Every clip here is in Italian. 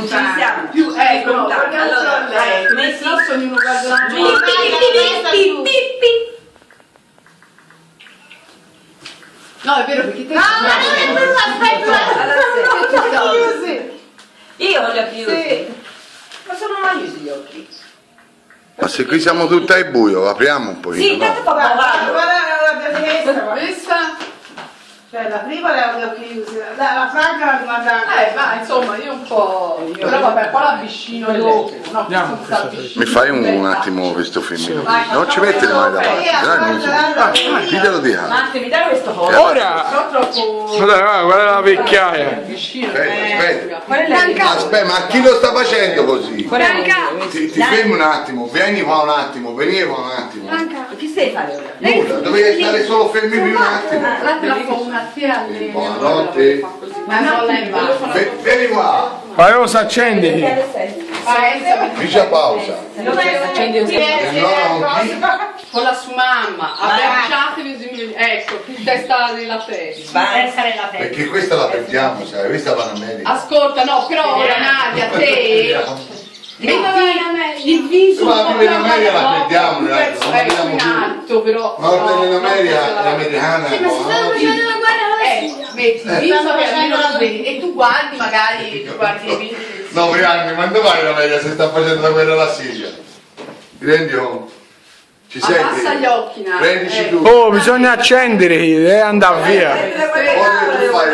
Ci siamo. Più, ecco, no, non Allora, lei. ecco, metti- senso ognuno guarda pi, pi. No, è vero perché te No, ma non è quello, aspetta. Allora, sì. chiusi. Io ho le chiusi. Sì. Ma sono mai chiusi gli occhi? Ma se qui siamo tutti al buio, apriamo un Sì, pochino, intanto no? fa Guarda, parlare. guarda la. Questa? Cioè, la prima gli occhi chiusi, la, la franca la guardata. Eh, ma insomma, io un po'. Però vabbè, poi l'avvicino dopo. No, Andiamo. Mi fai un, un attimo questo filmino qui? Non ci metti le mani davanti, Sì, dai, non si- Ditelo di là. Matti, mi dai questo? Eh, Ora! Sono troppo. Guarda, la vecchiaia. Vicino. Aspetta, aspetta. La Aspetta, ma chi lo sta facendo così? La Ti, ti fermi un attimo, vieni qua un attimo, vieni qua un attimo. Che stai fare ora? Nulla, dovevi stare solo fermi qui un attimo. Là te la fa una a te a lei. Buonanotte. Ma non lei va. Vieni qua, Ma io si accendi. dici a pausa. Accendi un E allora non chi- Con la sua mamma. Abbracciatevi. Ecco, più testa nella testa. Perché questa la perdiamo, sai, questa va in America. Ascolta, no, però ora Nadia, te. Metti il viso Ma un vive in America, la perdiamo, no, ragazzi, non ecco, in alto però. Ma ordine in no, America, non è americana. Eh, metti il viso che almeno lo vedi e tu guardi magari tu guardi i video. Nove anni, quando vai in America se sta facendo la guerra alla Siria? Ti rendi conto? Ci sei? Abbassa gli occhi, Nadia. Prendici eh. tu. Oh, bisogna accendere e andare via. Ora tu fai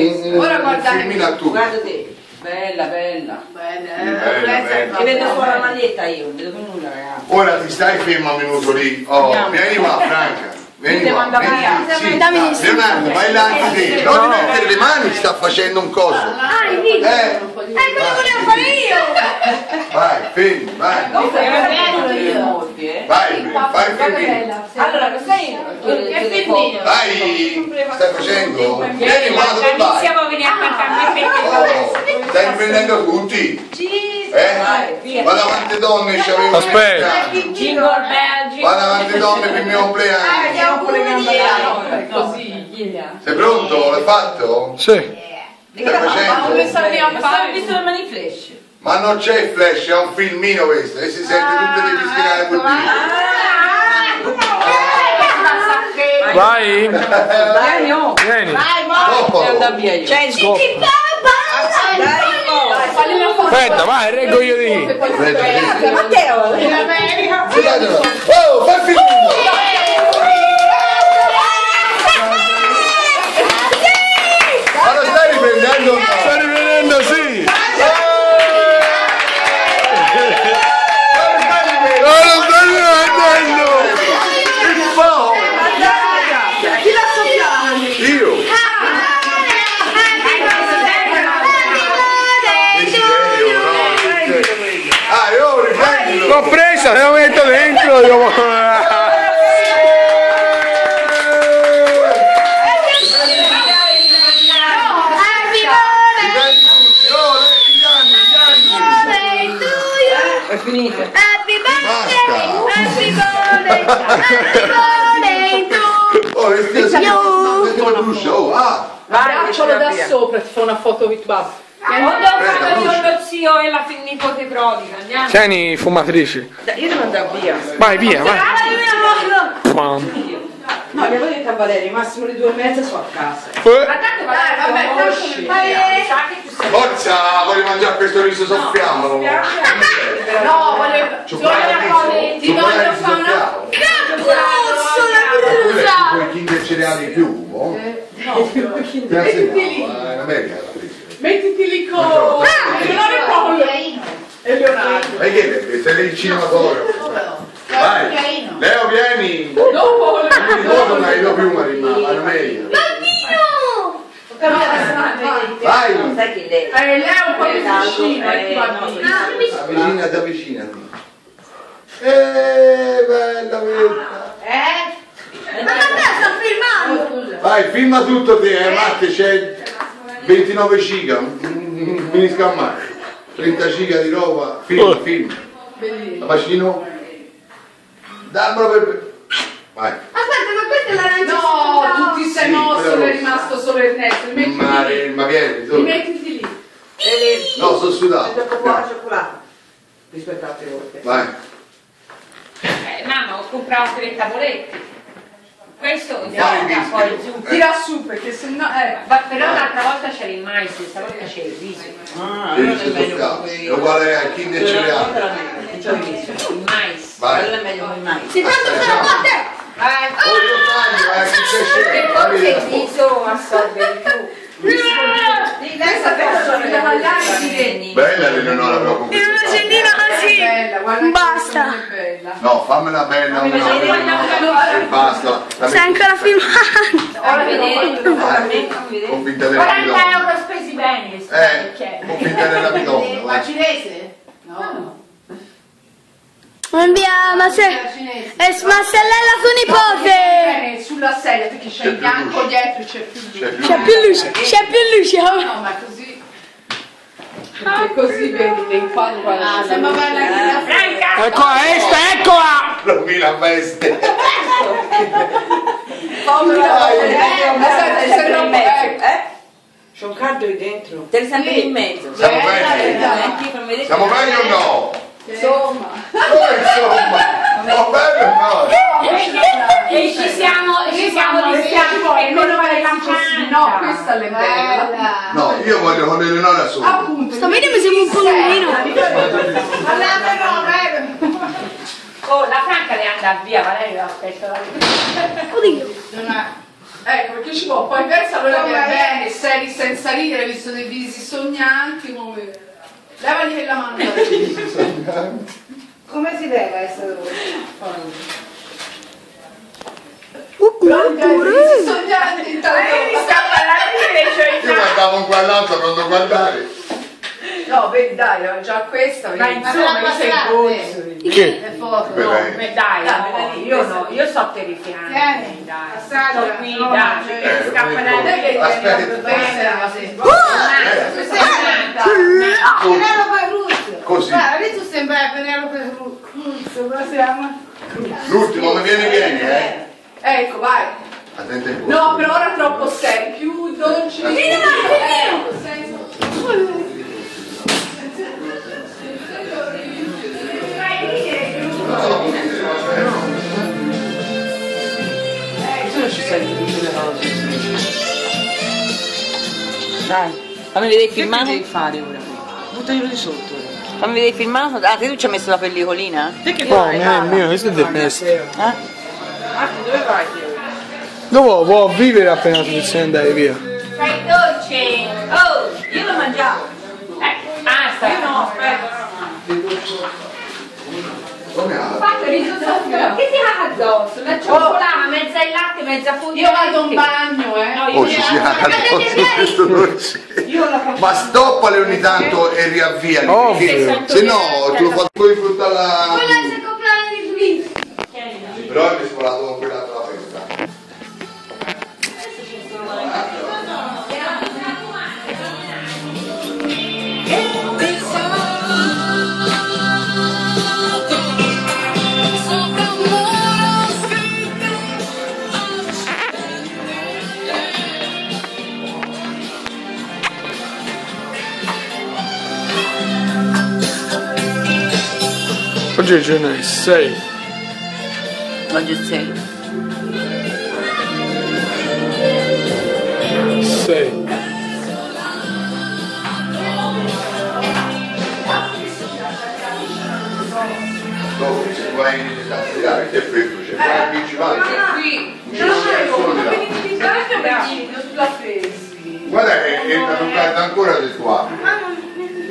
un, un, Ora guardate filmino a tu. Guarda te. Bella, bella. Bene, Bene, eh, questa è bene. E vedo solo la maglietta io, non vedo più nulla, ragazzi. Ora ti stai fermo un minuto lì. Oh, Andiamo. vieni qua, Franca. Vieni Devo qua. andare Vieni, via. sì, sta. Leonardo, vai là anche te. Non ti mettere le mani, sta facendo un coso. Ah, il video! Eh, Eh, quello volevo fare io! vai, fermi, vai. Vai, fai il filmino. Allora, cosa è? Che filmino? Vai, stai facendo? Vieni qua, dove vai? Iniziamo a venire a cantare Oh, stai riprendendo tutti? Eh? Vado avanti donne, ci avevo Aspetta. Jingle bell, Vado avanti donne per il mio compleanno. Andiamo con le gambe È così, yeah. Sei pronto? L'hai fatto? Sì. Stai facendo? ho visto le mani flash. Ma non c'è il flash, è un filmino questo e si sente tutte le spiegare quel Vai. Dai, no. Vieni. Dopo. E andare via io. Cioè, dai, no. Falli una foto. Aspetta, vai, reggo io di. Matteo. Oh, fai il filmino! Ma lo stai riprendendo? o no? Sta riprendendo, sì. Non lo stai riprendendo! Il po'! Chi l'ha soffiato? Io! Desiderio, no? Ah, io riprendilo! L'ho presa, te la metto dentro. Io... Riprendi tutti! Oh, lei, gli anni, gli anni! È finito. Oh, le stie si brucia! Oh, ah! Bracciolo da sopra, ti fa una foto with babbo. Quando ho fatto con lo zio e la nipote prodiga, andiamo. Tieni, fumatrici. Io devo andare via. Vai, via, vai. No, le avevo detto a Valerio, massimo le due e mezza sono a casa. Eh, Ma tanto vabbè, vabbè, conosci. Forza, voglio mangiare questo riso soffiamolo! No, voglio... Solo una cosa, ti voglio fare una... Quei Kinder cereali in più, oh? Grazie, lì, no, in America la presa. Mettiti lì con... Leonardo e Paolo. E Leonardo. Ma che? Sei il cinematografo. Vai! Leo, vieni! Dopo Non mi ricordo mai do più, Marina, ma non è io. Vai! Sai che lei... Eh, lei è un po' più vicino, Eh, eh, no, bambino. Avvicinati, avvicinati. Eh, bella vetta. Vai, filma tutto te, eh, Matte, c'è 29 giga, mm, mm, mm, finisca mai, 30 giga di roba, film, oh. film. La bacino. Dammelo per... Vai. Aspetta, ma questa è l'arancia No, no. tutti sì, sei no, solo è rimasto solo il netto il mare il Ma vieni, mettiti lì. E eh, no, sono sudato. È buona cioccolata. Rispetto a altre volte. Vai. Eh, mamma, ho comprato tre tavoletti. Questo il rischio. poi. Eh. Tira su perché sennò... Eh, Ma però l'altra volta c'era il mais, stavolta c'è il riso. Ah, è meglio toccato. con È uguale a chi ne. Che visto. Il mais. Quello è meglio con i mais. Si una ciao. botte! Vai. Oh, io taglio, eh, chi c'è Che forse il riso assorbe di più. Questa persona da tagliare si vedi. Bella l'Eleonora però con palle. Bella, guarda Basta. come è bella. No, fammela bella una bella. E basta. Stai ancora filmando? Ora vedete. Convinta della 40 bidonna. euro spesi bene. Eh, perché- convinta della bidonna. Ma cinese? No. Se... Cinese. Eh, ma se lei è la sua nipote! Bene, sulla sedia perché c'è il bianco luce. dietro e c'è più luce. C'è più luce, c'è più luce! No, ma così... Perché così vedi le inquadro guarda. Ah, sembra bella la Franca! Eccola, esta, eccola! Romina veste. Povera Eh, Ma senti, se non eh, eh, C'è un caldo lì dentro. Te li sempre in mezzo. Eh. Siamo meglio o no? Insomma, Oh, insomma. Va bene o no? E ci siamo, e ci siamo poi per non della così. No, questa è bella. No, io voglio con l'Eleonora solo. Appunto. Sto video mi sembra un po' però, prego. Oh, la Franca deve andare via, Valerio aspetta la Oddio. Non ha- Ecco, perché ci può. Poi versa è Come- bene, seri senza ridere, visto dei visi sognanti. come- Levagli la mano. Come si deve essere Dei visi sognanti intanto. scappa la ridere, cioè Io guardavo un quell'altro non lo guardare. Vedi, dai, ho già questa. Ma insomma, io sei gozzo. Che? Le foto, Beh, no. dai. Beh, dai, Dai, io no, io terrificante. Dai, sto qui, No, dai, cioè, Eh, scappa non ridere. dico. Aspetta. Questa, sì. Eh, Questa è santa. Penelope Cruz. Così. Guarda, lì tu sembra Penelope Cruz. Come si chiama? L'ultimo, ma vieni, vieni, eh. Ecco, vai. No, per ora troppo seri, più dolci. Ecco, senza- Tu ci sei più generoso. Dai, fammi vedere il filmato. Che devi fare ora? Buttalo di sotto. Fammi vedere il filmato. Ah, che tu ci hai messo la pellicolina? Te che Oh, mio, mio, questo è del best. Eh? dove vai? Dopo può vivere appena si decide di andare via. Sei dolce. Oh, Io lo mangiavo. eh, basta. Io no, aspetta. Come ha? Fatto il risotto. Che ti ha addosso? La cioccolata, mezza il latte, mezza frutta. Io vado in bagno, eh. No, io Oh, ci sia addosso questo dolce. Ma stoppale ogni tanto e riavviali. Perché Se no, te lo fa poi frutta alla... Quella è il compleanno di Luigi. Però mi spolato N'è 6. Oggi è 6. 6. Dopo se vai a tagliare, che freddo c'è, vai al principale. Qui. Non c'è solo là. sulla fesi. Guarda che entra un caldo ancora se tu apri.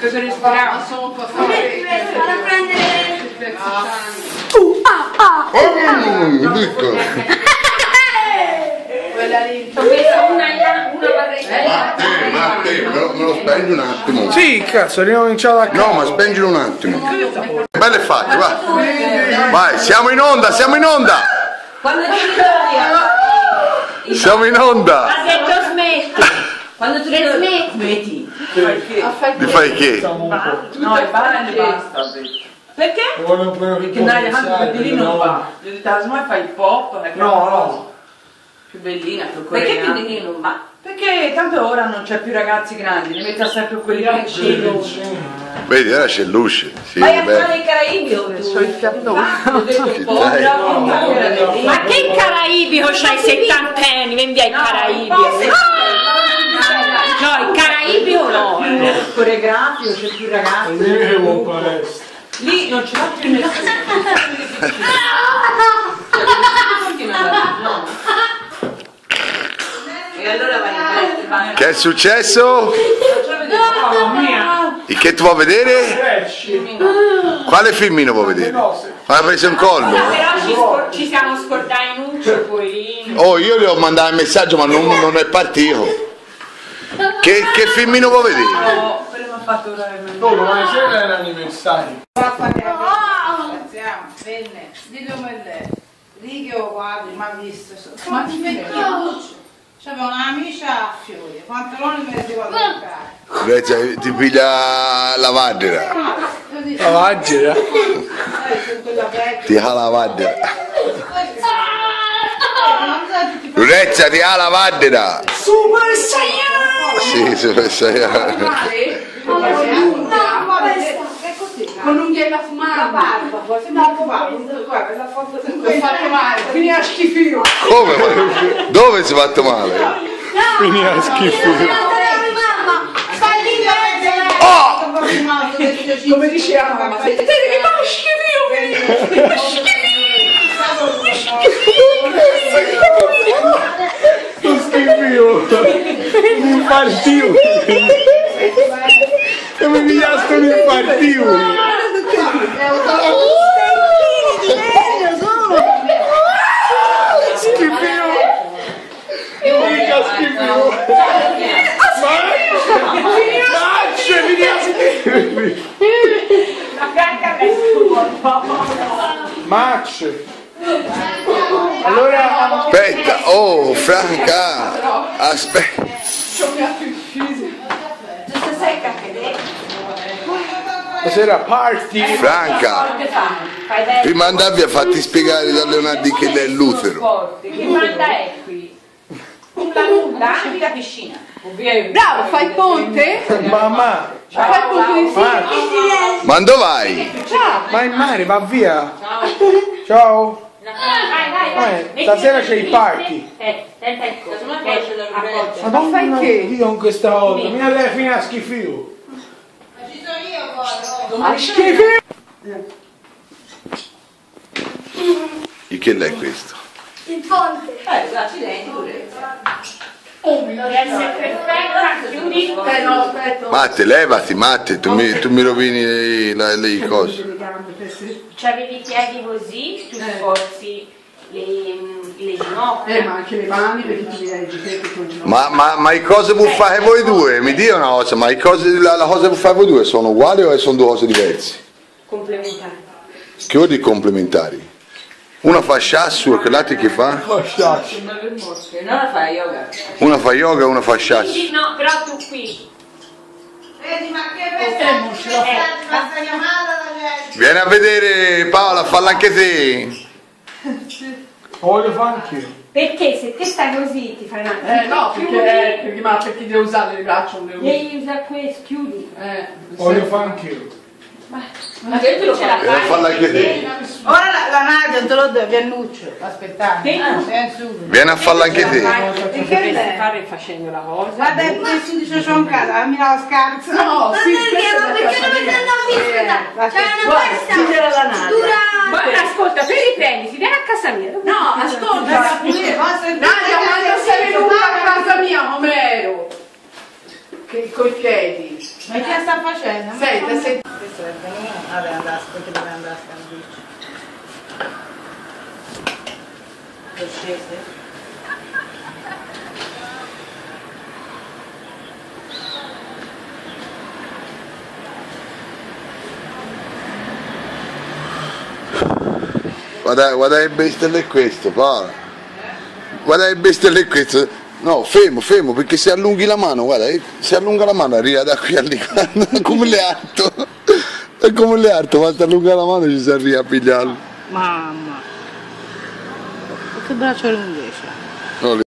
Cosa Ma sono un po' Vado a prendere... Uh, ah, ah. Oh, piccolo. Quella lì. Ho messo una, una barretta. Ma te, ma te, me lo, me lo spegni un attimo. Sì, cazzo, ricominciato a No, ma spengilo un attimo. Bello e fatto, va. Vai, siamo in onda, siamo in onda. Quando ti ritorni Siamo in onda. Ma se tu smetti. Quando tu ritorni Smetti. Mi fai che? No, è basta e basta. Perché? Perché Nadia per lì non va. Devi stare, semmai fai il pop. No, no. Più bellina, più Perché più coreana. di lì non va? Perché tanto ora non c'è più ragazzi grandi, ne mette sempre quelli piccini. Vedi, ora c'è luce. Sì, Vai a fare i Caraibi o tu? Sono il. Ho detto. Dai. Ma che caraibico c'hai 70 anni? Vieni via il caraibico. No, il caraibico no. Il coreografico, c'è più ragazzi. Lì non ce l'ha più nessuno. E allora vai in. Che è successo? Il che tu vuoi vedere? Quale filmino vuoi vedere? Ma ha preso un collo? Però ci, siamo scordati Nuccio, poverino. Oh, io le ho mandato il messaggio ma non, non è partito. Che, che filmino vuoi vedere? No, quello mi ha fatto ora Oh, domani sera è l'anniversario. Ringraziamo, venne, dillo come lei. Righe o quadri, ma visto. Ma ti vecchio. C'aveva un'amica a fiori, pantaloni me li devo toccare. Rezza, ti piglia la vaddera. La quella vecchia. Ti ha la vaddera. Non sai tutti i Rezza, ti ha la vaddera. Super Saiyan! Sì, Super Saiyan. Male? È così. Con l'unghiella La fumata. barba, poi sembra che va. Guarda la foto L'ho fatto male, quindi a schifino. Come? Dove si è fatto male? Finiva schifo. Mamma, Stai lì Oh! mezzo. Come diceva mamma, vedi che fa schifino. Lo schifo. Mi infartivo. E mi pigliaste un infartivo. Schifo. Mica schifo. Faccia, mi La franca Match. Allora, Aspetta, oh Franca, aspetta. Stasera party. Franca, prima andavi a farti spiegare da Leonardo che lei è l'utero. Che manda è qui? Nulla, nulla, anche la piscina. Bravo, fai il ponte? Mamma, Fai il ponte di Max, Ma dove vai? ma in mare, va via. Ciao. Vai, vai, Eh, stasera c'è il party. Eh, coso. Eh, Madonna, fai che? Io con questa volta, mi alla fine a schifo. Ci sono io poi. A schifo. E che è questo? il ponte. Eh, accidenti pure. Essere perfetta, chiudi. Eh no, aspetta. Matte, levati, Matte, tu mi, tu mi rovini le, le- le cose. C'avevi i piedi così, tu sforzi le, le ginocchia. Eh, ma anche le mani perché che tu non Ma, ma, ma le cose fare voi due? Mi dia una cosa, ma le cose, la, la cosa che fare voi due sono uguali o sono due cose diverse? Complementari. Che vuol dire complementari? Una fa shassu e quell'altra che fa? La fai yoga. Una fa yoga e una fa shassu. Sì, no, però tu qui. Vedi, ma che chiamata la gente. Vieni a vedere Paola, falla anche te. Voglio fare anch'io. Perché se te stai così ti fai una Eh no, perché, perché, ma perché devo usare le braccia non devo usare. Devi usare questo, chiudi. Eh, Voglio fare anch'io. Ma se tu ce la a fai. farla anche te. Ora la, la Nadia, te lo do, Viannuccio. Aspettate. Vieni. Vieni a farla anche te. E che è? fare facendo la cosa. Guarda, il presidente dice c'ho un caso, dammi la scarsa. No, sì, ma è la perché cosa dovete mia. andare a visita? C'è una festa. Digliela la Nadia. Dura. Guarda, ascolta, tu riprenditi, vieni a casa mia. No, ascolta. Nadia, quando sei venuta a casa mia come ero? Che, coi piedi. Ma che sta facendo? Senta, se... Questo è venuto. Vabbè, andare, perché deve andare a scandicci. Lo scese? Guarda, guarda che bestelle è questo, Paola. Guarda che bestelle è questo. No, fermo, fermo, perché se allunghi la mano, guarda, eh, se allunga la mano arriva da qui a lì, come le arto. È come le arto, basta allungare la mano e ci si arriva a pigliarlo. Mamma. Che braccio. No,